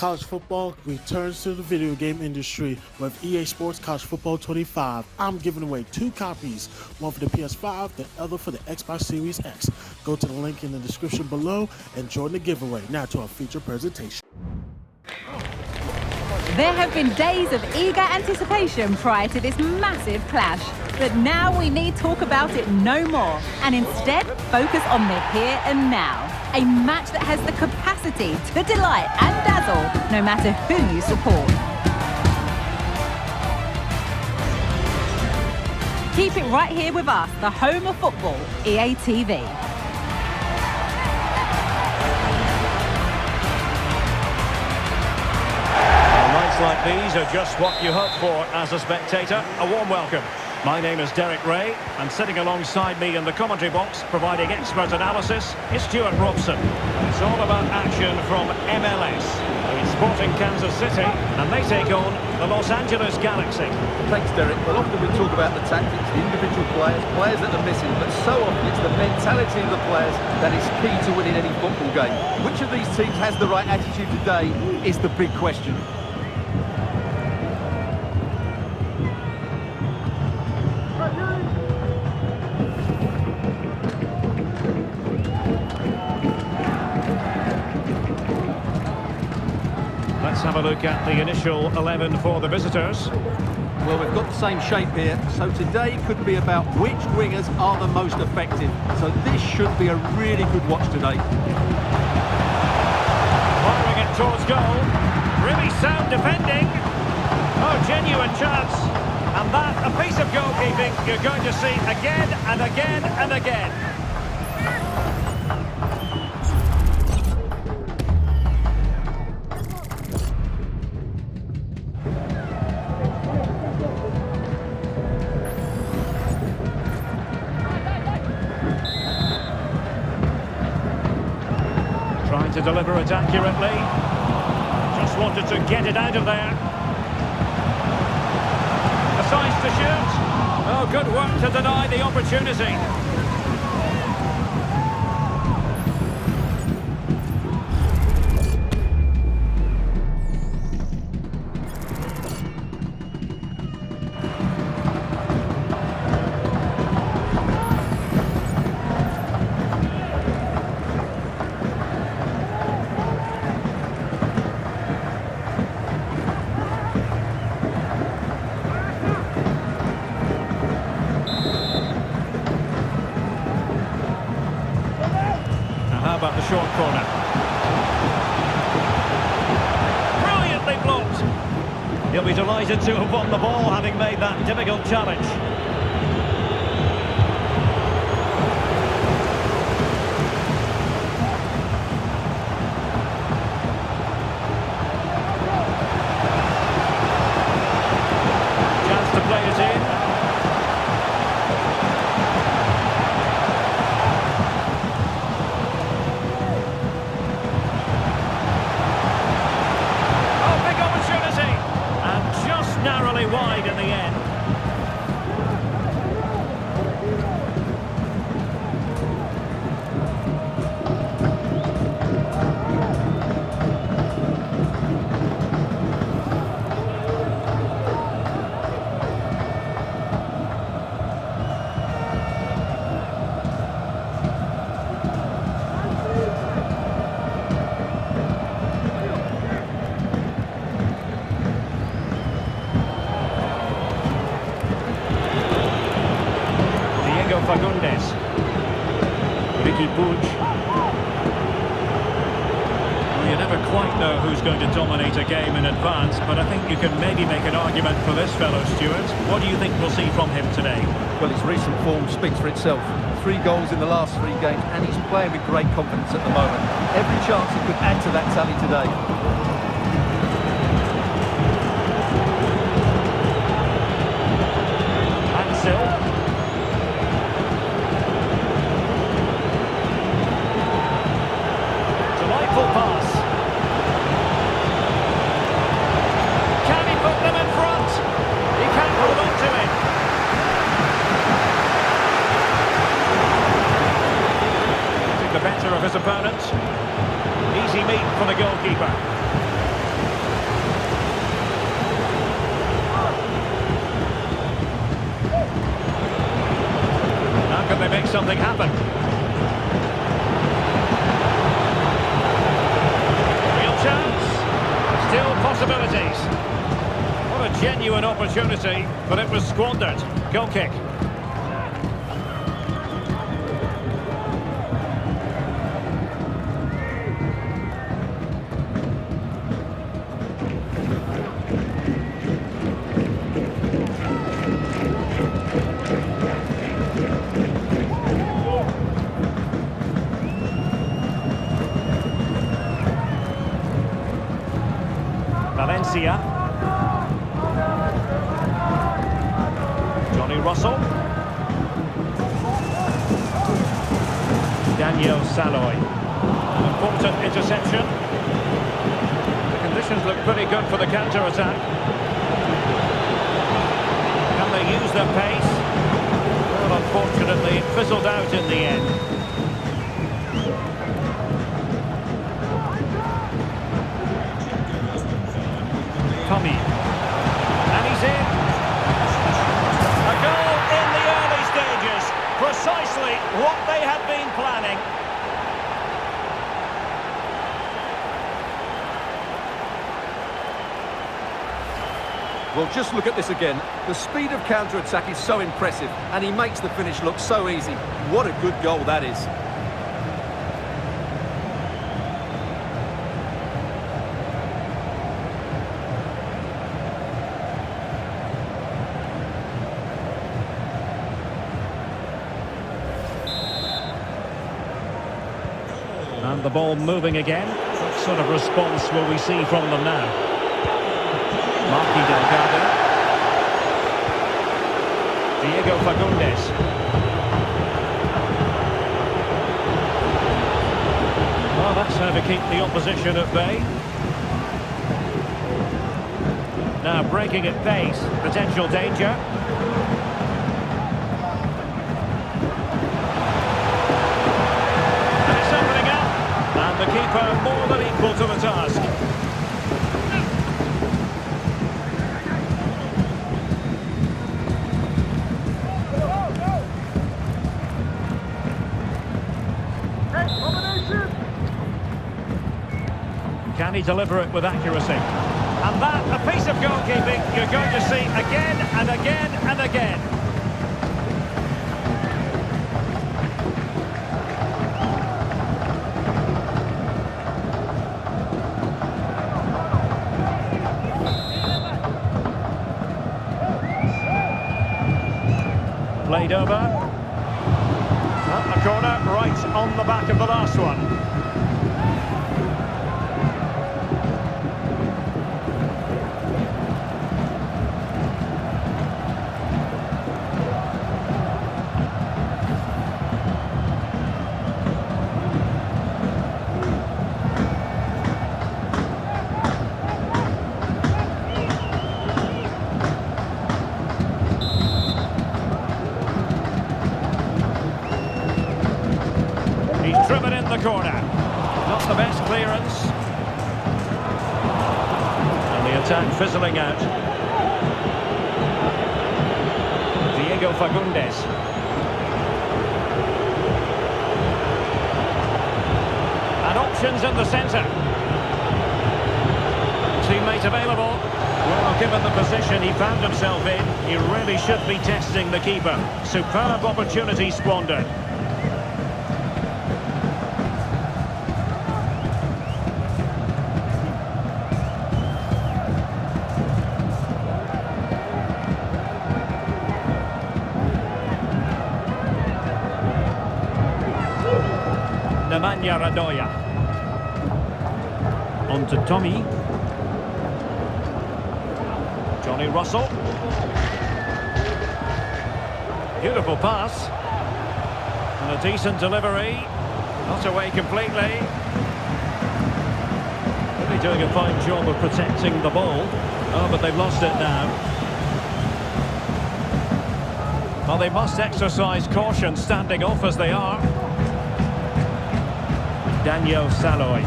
College football returns to the video game industry with EA Sports College Football 25. I'm giving away two copies, one for the PS5, the other for the Xbox Series X. Go to the link in the description below and join the giveaway. Now to our feature presentation. There have been days of eager anticipation prior to this massive clash. But now we need talk about it no more and instead focus on the here and now. A match that has the capacity to delight and dazzle no matter who you support. Keep it right here with us, the home of football, EA TV. Nights like these are just what you hope for as a spectator. A warm welcome. My name is Derek Ray, and sitting alongside me in the commentary box, providing expert analysis, is Stuart Robson. It's all about action from MLS. It's Sporting Kansas City, and they take on the Los Angeles Galaxy. Thanks, Derek. Well, often we talk about the tactics, the individual players, players that are missing, but so often it's the mentality of the players that is key to winning any football game. Which of these teams has the right attitude today is the big question. Look at the initial 11 for the visitors. Well, we've got the same shape here, so today could be about which wingers are the most effective. So this should be a really good watch today. Firing it towards goal. Really sound defending. Oh, genuine chance. And that, a piece of goalkeeping you're going to see again and again and again. Deliver it accurately. Just wanted to get it out of there. Decides to shoot. Oh, good work to deny the opportunity. You can maybe make an argument for this fellow, Stuart. What do you think we'll see from him today? Well, his recent form speaks for itself. Three goals in the last three games, and he's playing with great confidence at the moment. Every chance he could add to that tally today. Tommy. And he's in. A goal in the early stages. Precisely what they had been planning. Well, just look at this again. The speed of counter-attack is so impressive, and he makes the finish look so easy. What a good goal that is. The ball moving again. What sort of response will we see from them now? Marky Delgado. Diego Fagúndez. Well, that's how to keep the opposition at bay. Now breaking at pace. Potential danger. Equal to the task. Can he deliver it with accuracy? And that, a piece of goalkeeping you're going to see again and again and again. Played over. Well, a corner right on the back of the last one. Should be testing the keeper. Superb opportunity squandered. Nemanja Radoja. On to Tommy. Johnny Russell. Beautiful pass. And a decent delivery. Not away completely. Really doing a fine job of protecting the ball. Oh, but they've lost it now. Well, they must exercise caution standing off as they are. Daniel Salloi.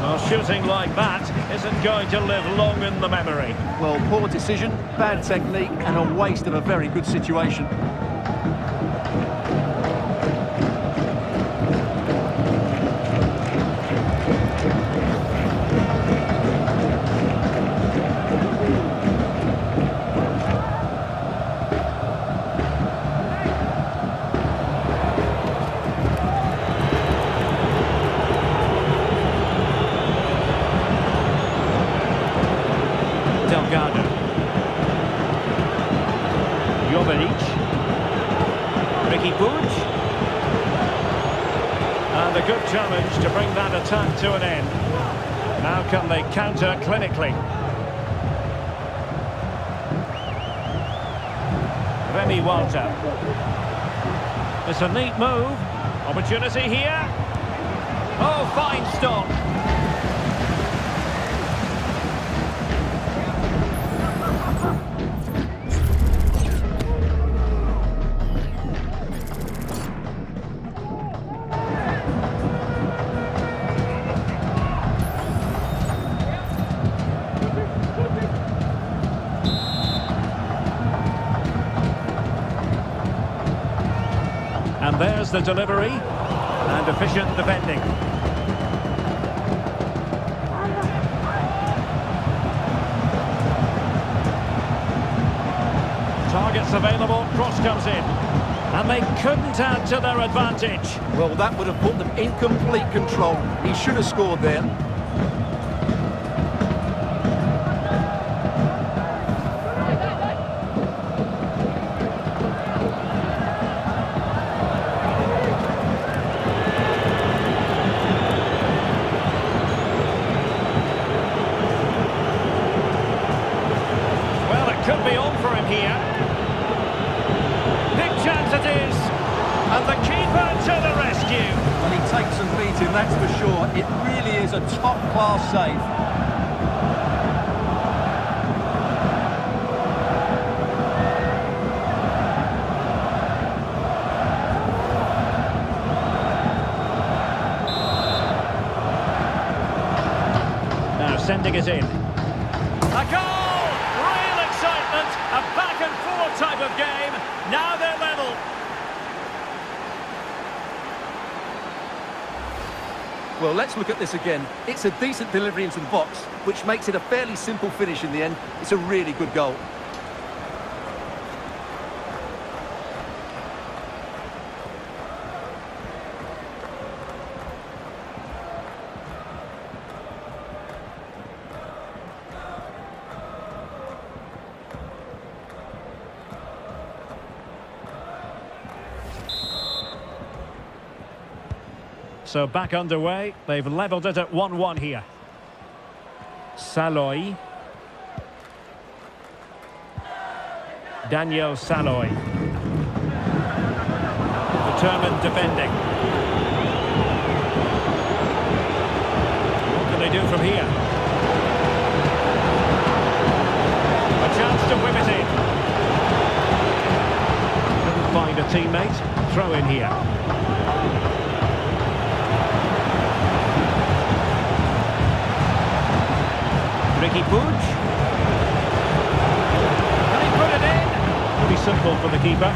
Well, shooting like that isn't going to live long in the memory. Well, poor decision, bad technique, and a waste of a very good situation. It's a neat move. Opportunity here. Oh, fine stop. The delivery. And efficient defending. Targets available, cross comes in. And they couldn't add to their advantage. Well, that would have put them in complete control. He should have scored there. A goal! Real excitement. A back and forth type of game. Now they're level. Well, let's look at this again. It's a decent delivery into the box, which makes it a fairly simple finish in the end. It's a really good goal. So back underway. They've levelled it at 1-1 here. Salloi. Daniel Salloi. Determined defending. What can they do from here? A chance to whip it in. Couldn't find a teammate. Throw in here. Riqui Puig. Can he put it in? Pretty simple for the keeper.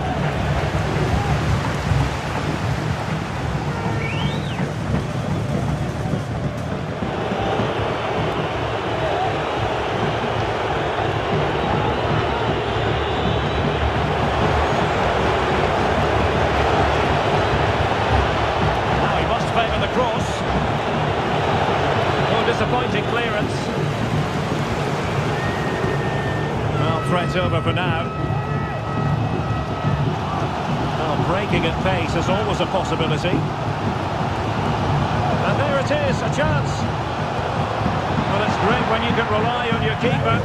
Now he must favour the cross. Oh, disappointing clearance. Threat over for now. Well, breaking at pace is always a possibility. And there it is, a chance. Well, it's great when you can rely on your keeper.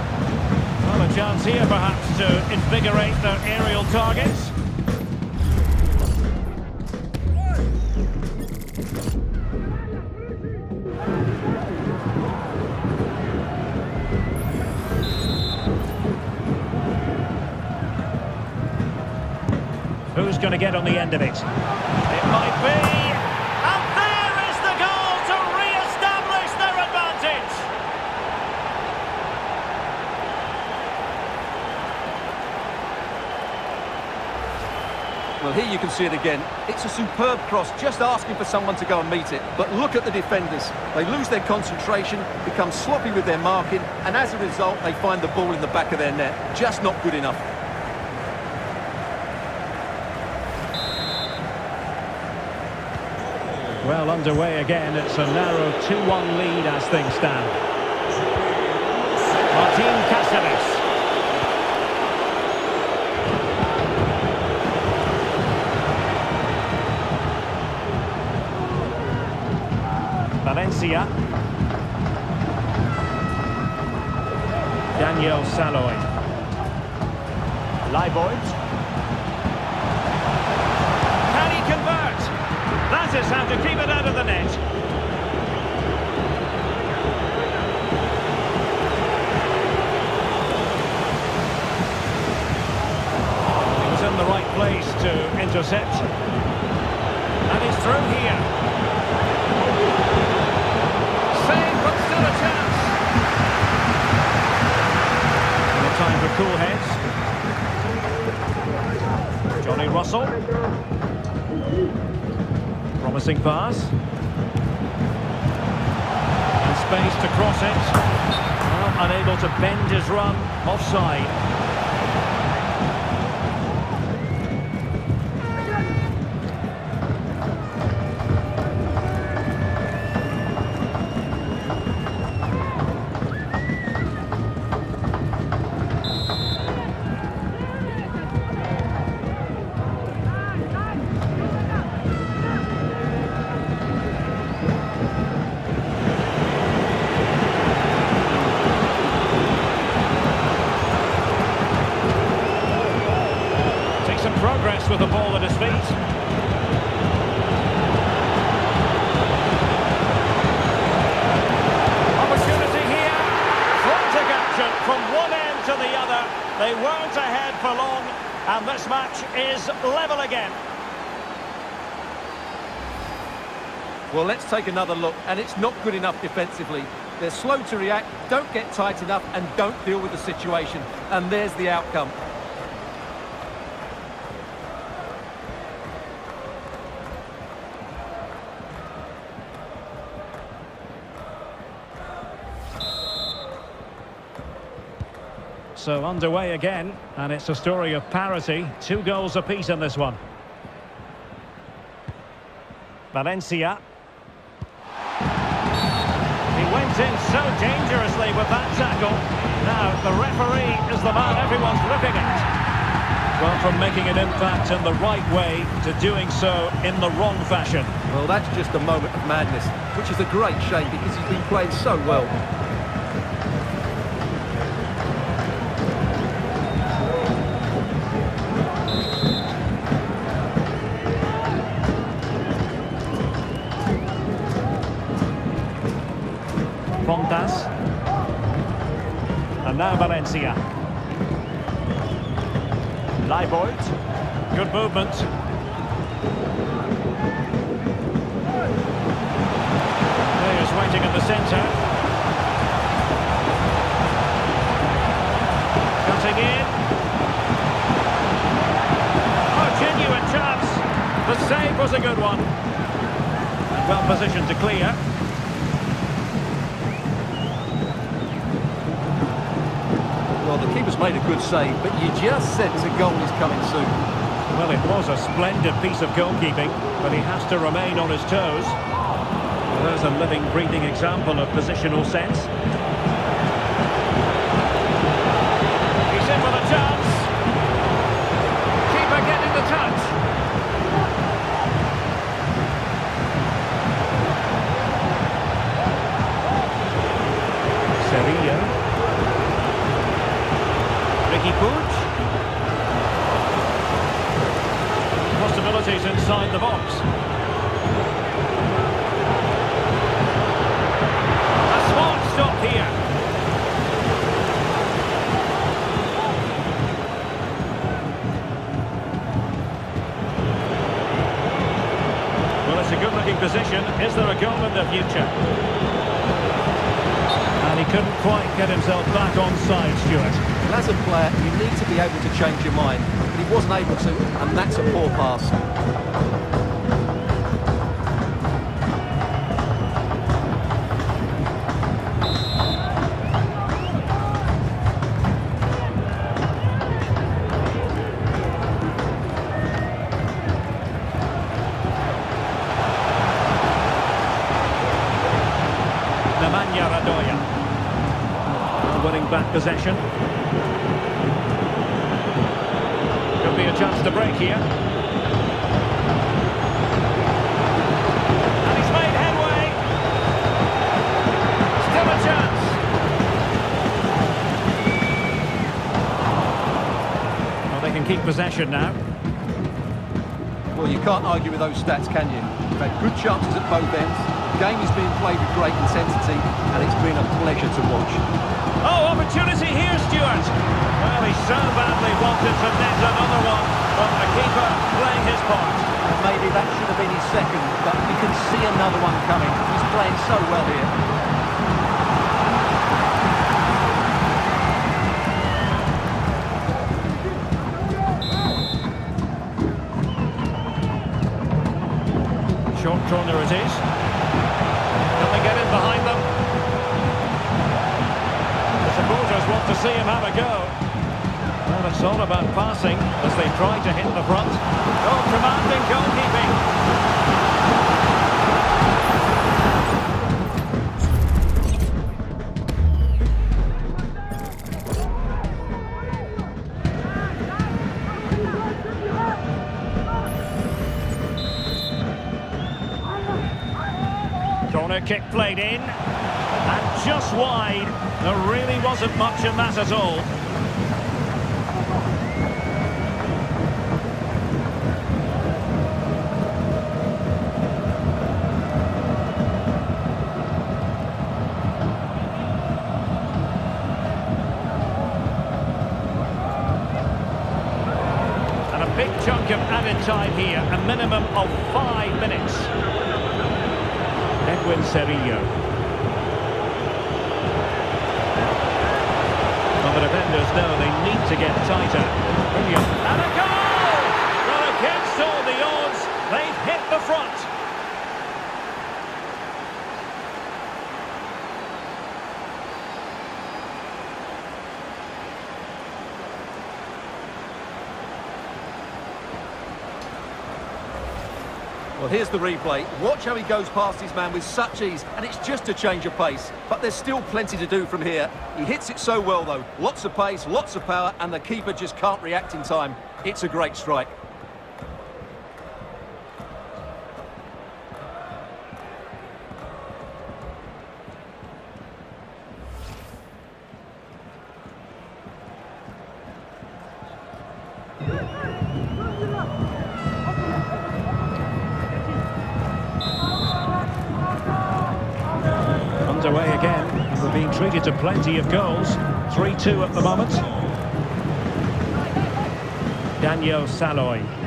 Well, a chance here perhaps to invigorate their aerial targets. On the end of it? It might be. And there is the goal to re-establish their advantage. Well, here you can see it again. It's a superb cross, just asking for someone to go and meet it. But look at the defenders. They lose their concentration, become sloppy with their marking, and as a result, they find the ball in the back of their net. Just not good enough. Well, underway again. It's a narrow 2-1 lead as things stand. Martin Cáceres. Valencia. Daniel Salloi. Leibold. Is how to keep it out of the net. He was in the right place to intercept. And he's through here. Save, but still a chance. Time for cool heads. Johnny Russell. Promising pass. And space to cross it. Well, unable to bend his run. Offside. And this match is level again. Well, let's take another look, and it's not good enough defensively. They're slow to react, don't get tight enough, and don't deal with the situation. And there's the outcome. So underway again, and it's a story of parity. Two goals apiece in this one. Valencia. He went in so dangerously with that tackle. Now, the referee is the man everyone's looking at. Well, from making an impact in the right way to doing so in the wrong fashion. Well, that's just a moment of madness, which is a great shame because he's been playing so well. Valencia. Leibold. Good movement. Players waiting in the centre. Cutting in. Oh, genuine chance. The save was a good one. Well positioned to clear. Well, the keeper's made a good save, but you just sense a goal is coming soon. Well, it was a splendid piece of goalkeeping, but he has to remain on his toes. Well, there's a living, breathing example of positional sense. possession. Could be a chance to break here. And he's made headway. Still a chance. Well, they can keep possession now. Well, you can't argue with those stats, can you? You've had good chances at both ends. The game is being played with great intensity, and it's been a pleasure to watch. Oh, opportunity here, Stuart. Well, he so badly wanted to net another one, but the keeper playing his part. And maybe that should have been his second, but you can see another one coming. He's playing so well here. Short corner it is. Can they get in behind them? The supporters want to see him have a go. Well, it's all about passing as they try to hit the front. Oh, commanding goalkeeping. Corner kick played in. And just wide. There really wasn't much in that at all. And a big chunk of added time here, a minimum of five minutes. Edwin Cerrillo. Well, the defenders know they need to get tighter. Brilliant. And a goal! Well, against all the odds, they've hit the front. Well, here's the replay. Watch how he goes past his man with such ease, and it's just a change of pace. But there's still plenty to do from here. He hits it so well, though. Lots of pace, lots of power, and the keeper just can't react in time. It's a great strike. Underway again. We're being treated to plenty of goals. 3-2 at the moment. Daniel Salloi.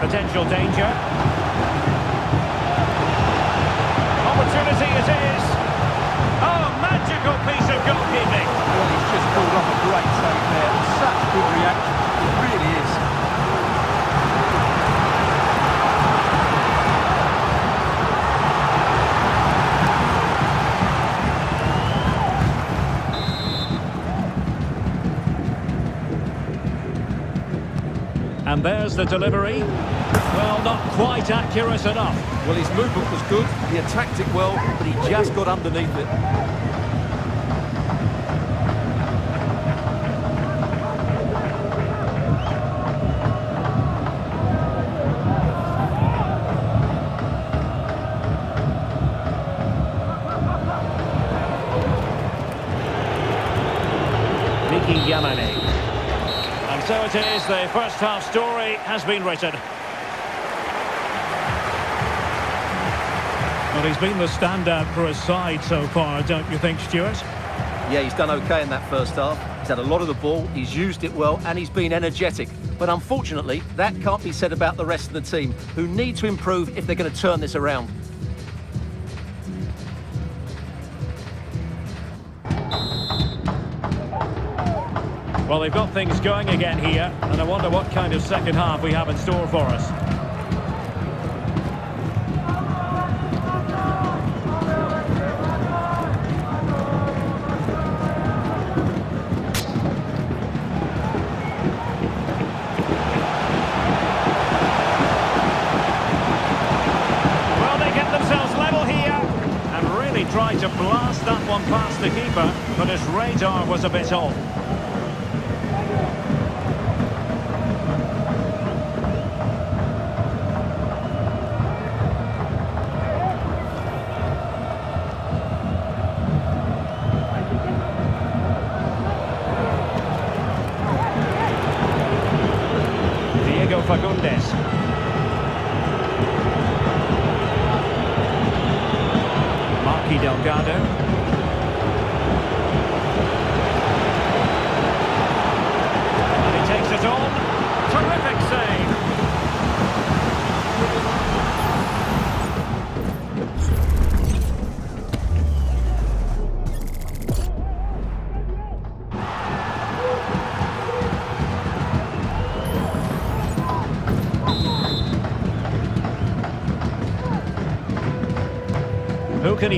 Potential danger. There's the delivery. Well, not quite accurate enough. Well, his movement was good. He attacked it well, but he just got underneath it. Miki Yamane. And so it is, the first half story has been written. Well, he's been the standout for his side so far, don't you think, Stuart? Yeah, he's done okay in that first half. He's had a lot of the ball, he's used it well, and he's been energetic. But unfortunately, that can't be said about the rest of the team, who need to improve if they're going to turn this around. Well, they've got things going again here, and I wonder what kind of second half we have in store for us. Try to blast that one past the keeper, but his radar was a bit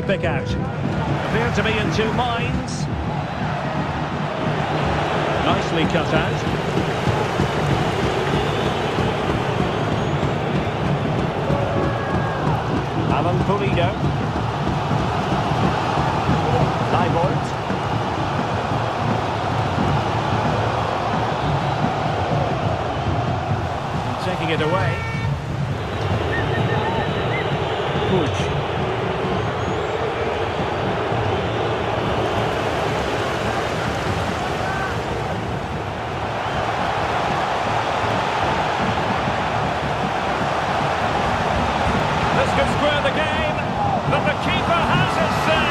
Pick out? Appear to be in two minds. Nicely cut out. Alan Pulido. Leibold. Taking it away. Puig. This could square the game, but the keeper has his say.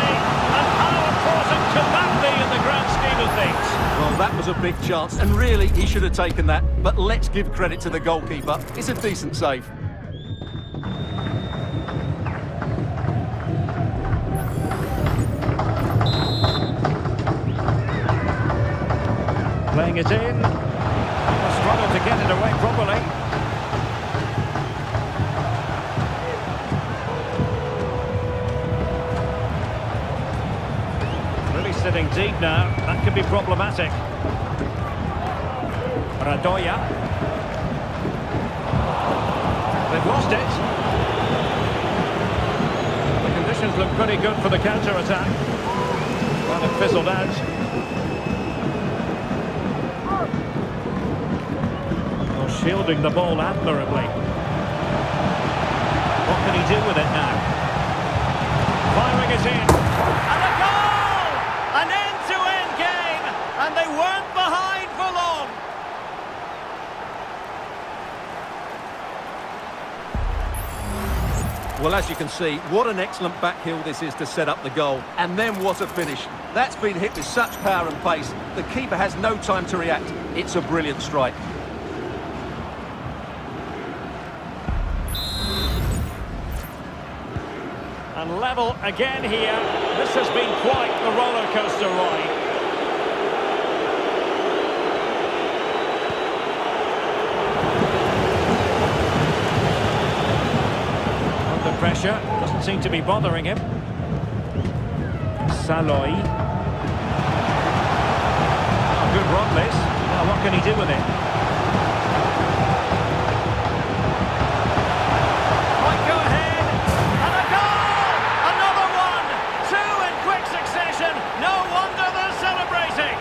And how important can that be in the grand scheme of things? Well, that was a big chance, and really, he should have taken that. But let's give credit to the goalkeeper. It's a decent save. Playing it in. Struggled to get it away properly. Really sitting deep now. That could be problematic. Radoja. They've lost it. The conditions look pretty good for the counter-attack. Well, it fizzled out. Well, shielding the ball admirably. What can he do with it now? Firing it in. Well, as you can see, what an excellent backheel this is to set up the goal. And then what a finish. That's been hit with such power and pace. The keeper has no time to react. It's a brilliant strike. And level again here. This has been quite the roller coaster ride. Pressure, doesn't seem to be bothering him. Salloi. Oh, good run this. Now what can he do with it? Might go ahead. And a goal! Another one! Two in quick succession. No wonder they're celebrating.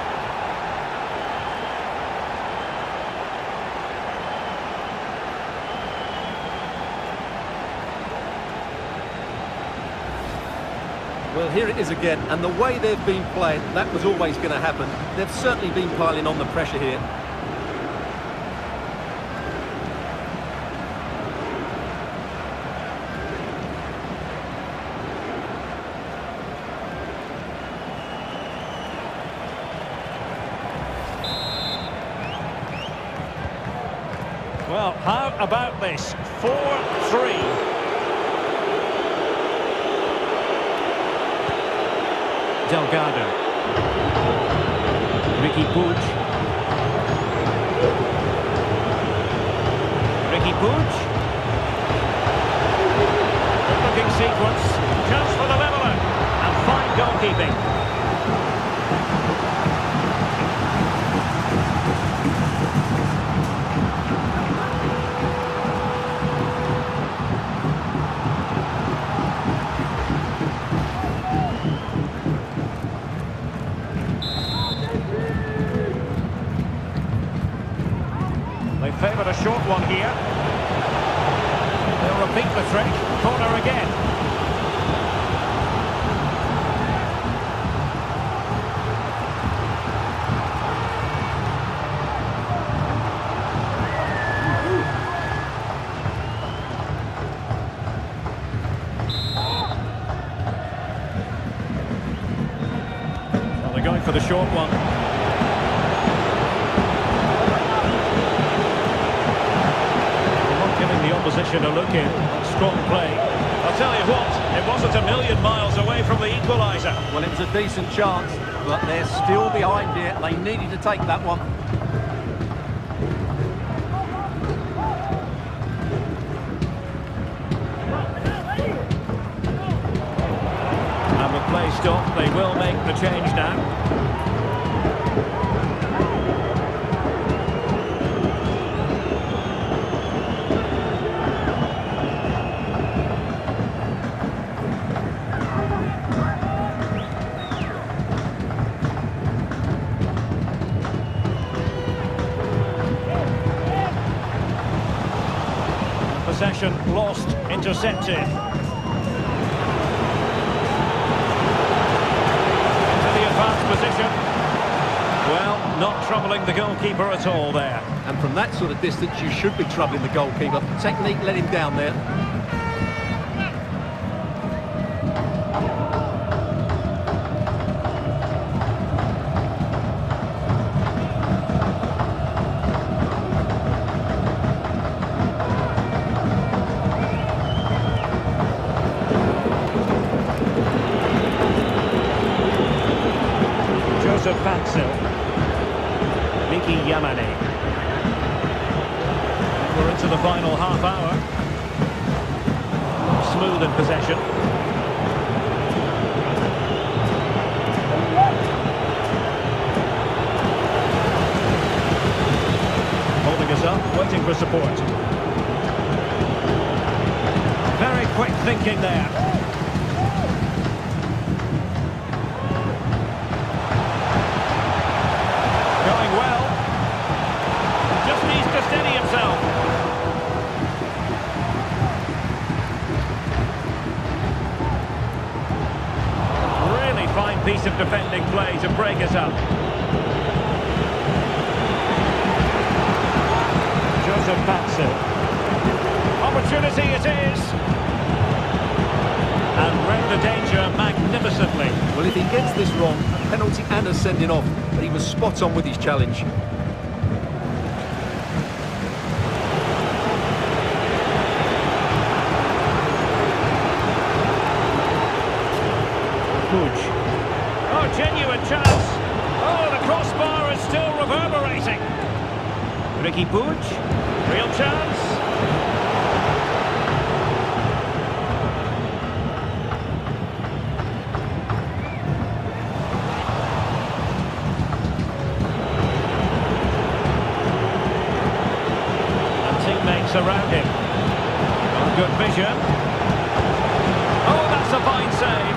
Well, here it is again, and the way they've been playing, that was always going to happen. They've certainly been piling on the pressure here. Well, how about this? 4-3. Delgado. Riqui Puig. Riqui Puig. Good looking sequence. Chance for the leveller. And fine goalkeeping. favoured a short one here. They'll repeat the trick. Corner again. For the short one. Not giving the opposition a look in. Strong play. I'll tell you what, it wasn't a million miles away from the equaliser. Well, it was a decent chance, but they're still behind here. They needed to take that one. They will make the change now. Possession lost, intercepted. position. Well, not troubling the goalkeeper at all there. And from that sort of distance, you should be troubling the goalkeeper. Technique let him down there. Sending off, but he was spot on with his challenge. Puig. Oh, genuine chance. Oh, the crossbar is still reverberating. Riqui Puig, real chance. And teammates around him. good vision. Oh, that's a fine save.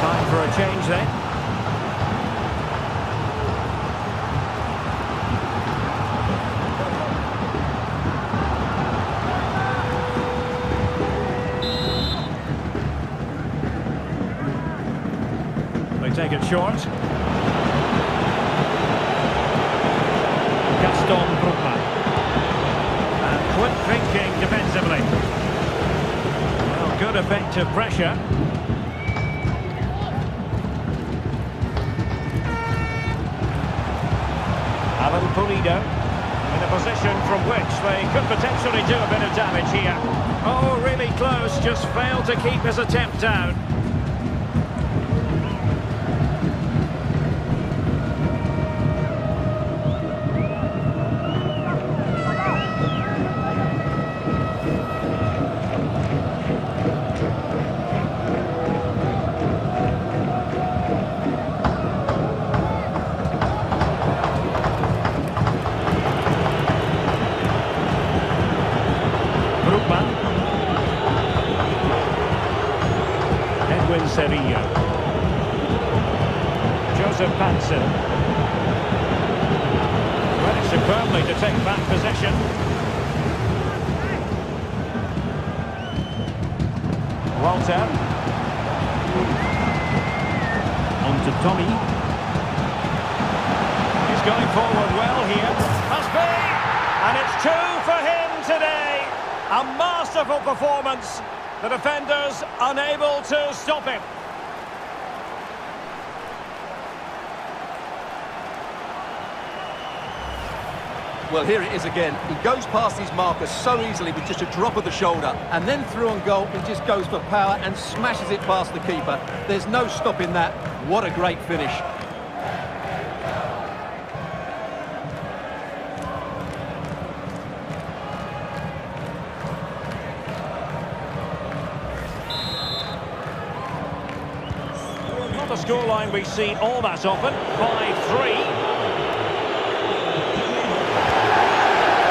Time for a change then. They take it short. Gaston Brugman. And quick thinking defensively. Well, good effective pressure. Alan Pulido in a position from which they could potentially do a bit of damage here. Oh, really close, just failed to keep his attempt down. Joseph. Well, it's a to take back possession. Walter. On to Thommy. He's going forward well here. Must be! And it's two for him today. A masterful performance. The defenders unable to stop him. Well, here it is again. He goes past his marker so easily with just a drop of the shoulder. And then through on goal, he just goes for power and smashes it past the keeper. There's no stopping that. What a great finish. Not a scoreline we see all that often. 5-3.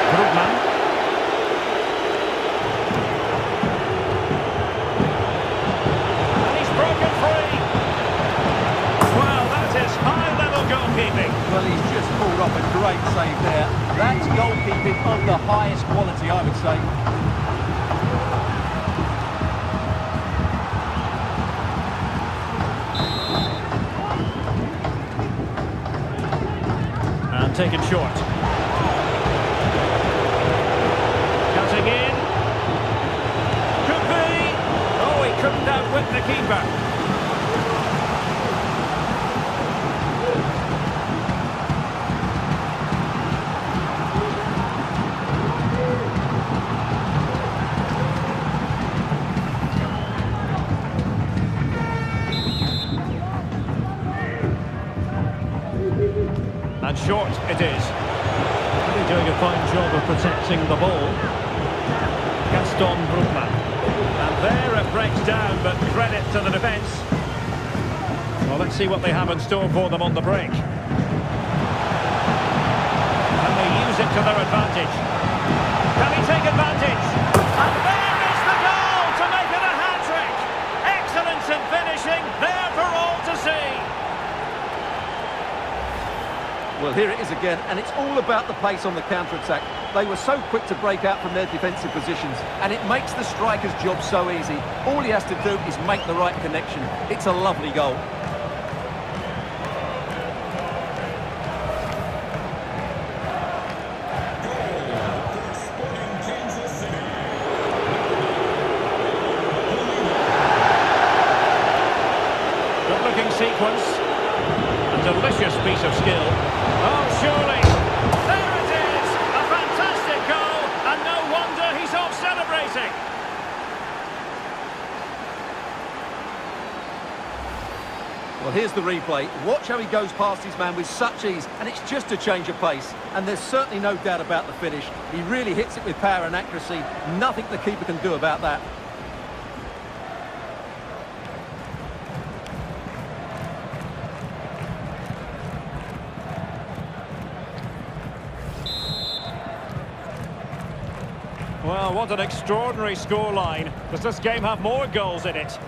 Brugman. And he's broken free. Well, that is high-level goalkeeping. Well, he's just pulled off a great save there. That's goalkeeping of the highest quality, I would say. And taken short. Cutting in. Could be. Oh, he couldn't outwit the keeper. The ball. Gaston Brugman. And there it breaks down, but credit to the defence. Well, let's see what they have in store for them on the break. And they use it to their advantage. Can he take advantage? And there is the goal to make it a hat-trick! Excellence in finishing, there for all to see. Well, here it is again, and it's all about the pace on the counter-attack. They were so quick to break out from their defensive positions, and it makes the striker's job so easy. All he has to do is make the right connection. It's a lovely goal. Well, here's the replay. Watch how he goes past his man with such ease, and it's just a change of pace. And there's certainly no doubt about the finish. He really hits it with power and accuracy. Nothing the keeper can do about that. Well, what an extraordinary scoreline. Does this game have more goals in it?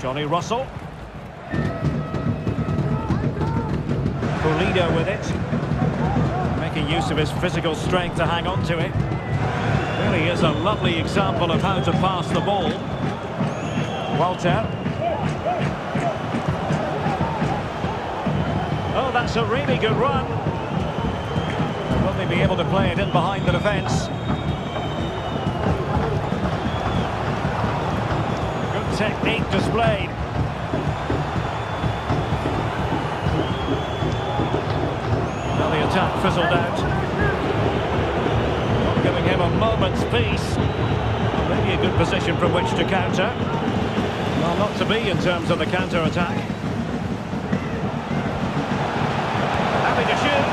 Johnny Russell. Pulido with it. Making use of his physical strength to hang on to it. Really is a lovely example of how to pass the ball. Walter. Oh, that's a really good run. Will they be able to play it in behind the defence? Good technique displayed. Now the attack fizzled out. Not giving him a moment's peace. Maybe a good position from which to counter. Well, not to be in terms of the counter-attack. Happy to shoot.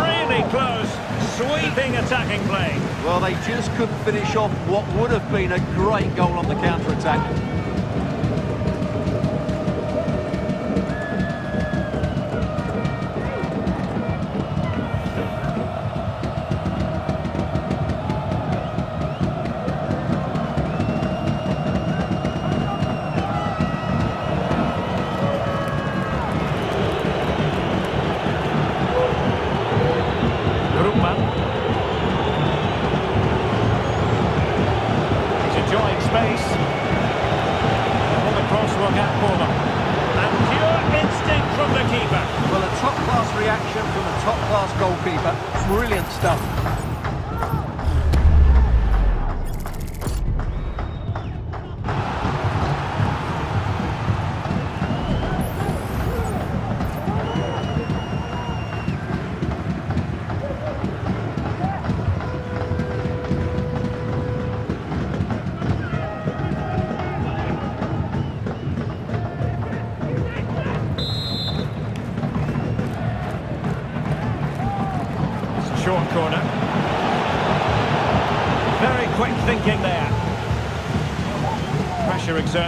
Really close. Sweeping attacking play. Well, they just couldn't finish off what would have been a great goal on the counter-attack.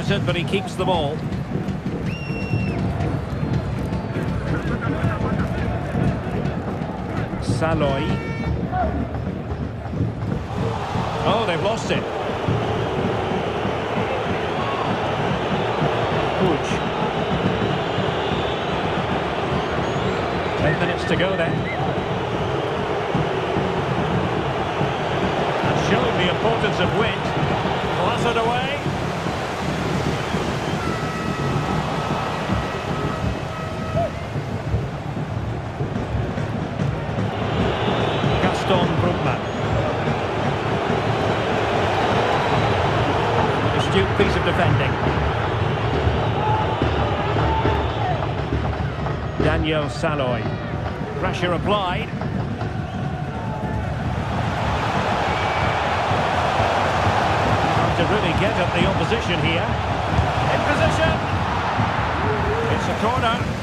Exerted, but he keeps the ball. Salloi. Oh, they've lost it. Puig. Eight minutes to go then. showing the importance of wind. Blasted away. Gaston Brugman. Astute piece of defending. Daniel Salloi. Pressure applied. to really get at the opposition here. In position. It's a corner.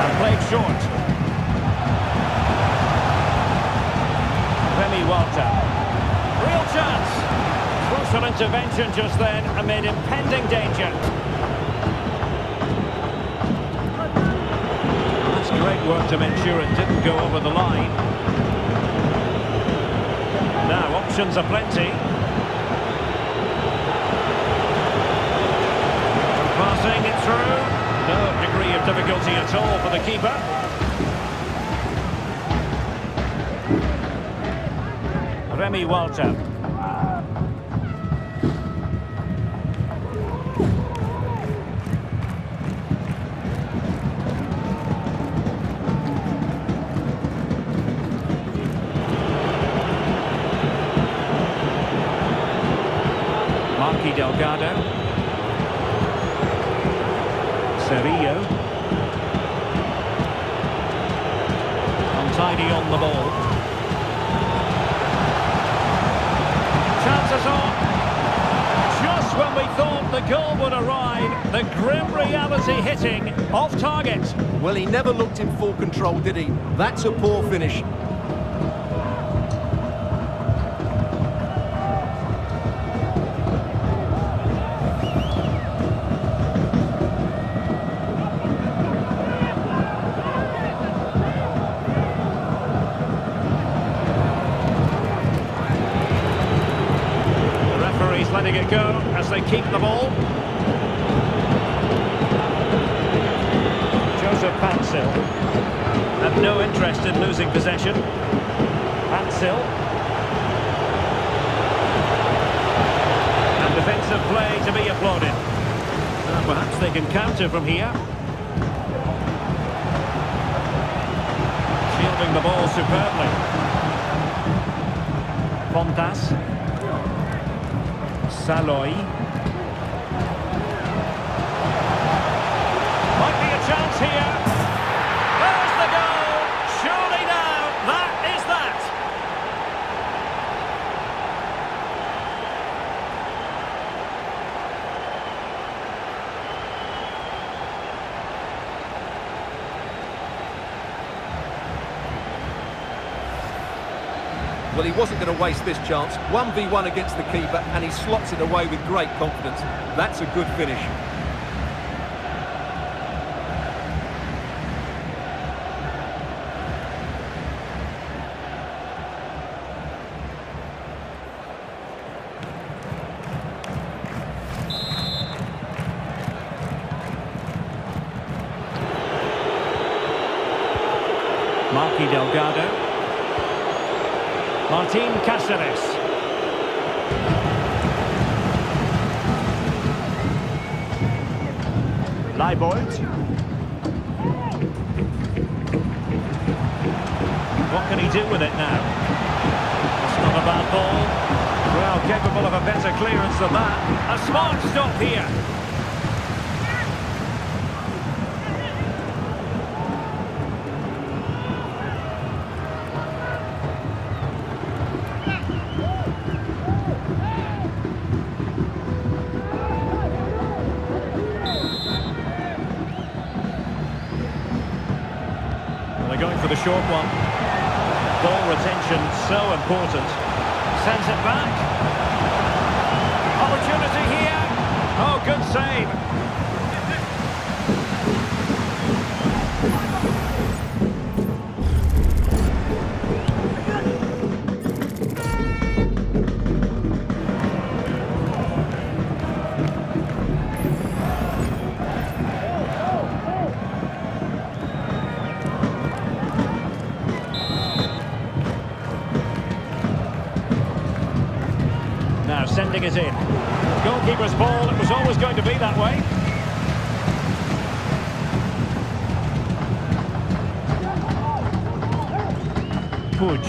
And played short. Remi Walter. Real chance. Crucial intervention just then amid impending danger. That's great work to make sure it didn't go over the line. Now, options are plenty. Passing it through. No degree of difficulty at all for the keeper. Remi Walter. In full control, did he? That's a poor finish. The referee's letting it go as they keep the ball. Joseph Paintsil have no interest in losing possession. Paintsil. And defensive play to be applauded. Uh, perhaps they can counter from here. Shielding the ball superbly. Fontas. Salloi. Might be a chance here. There's the goal. Surely now, that is that. Well, he wasn't going to waste this chance. 1v1 against the keeper, and he slots it away with great confidence. That's a good finish. Short one. Ball retention so important. Sends it back. Opportunity here. Oh, good save. It in. Goalkeeper's ball, it was always going to be that way. Puig.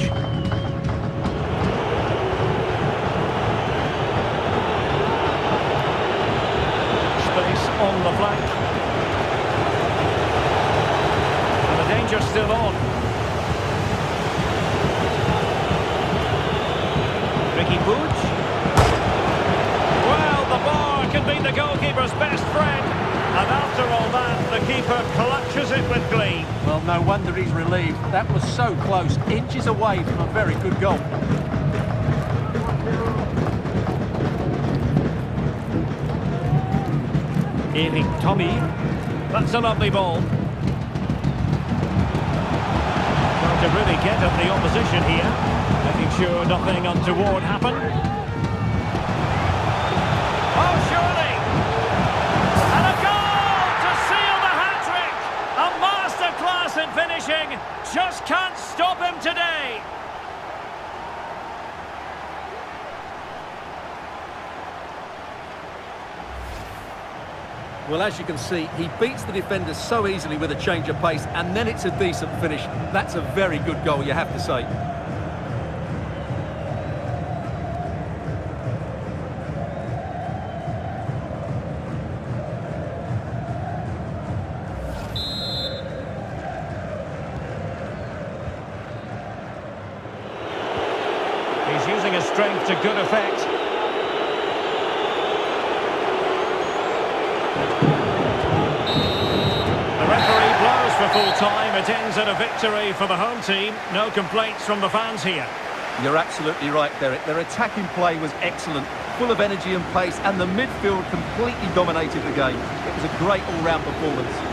Space on the flank. And the danger still on. Riqui Puig. can be the goalkeeper's best friend. And after all that, the keeper clutches it with glee. Well, no wonder he's relieved. That was so close, inches away from a very good goal. Erik Thommy. That's a lovely ball. Trying to really get at the opposition here. Making sure nothing untoward happened. Oh, surely! And a goal to seal the hat-trick! A masterclass in finishing. Just can't stop him today. Well, as you can see, he beats the defenders so easily with a change of pace, and then it's a decent finish. That's a very good goal, you have to say. strength to good effect. The referee blows for full time. It ends at a victory for the home team. No complaints from the fans here. You're absolutely right, Derek. Their attacking play was excellent, full of energy and pace, and the midfield completely dominated the game. It was a great all-round performance.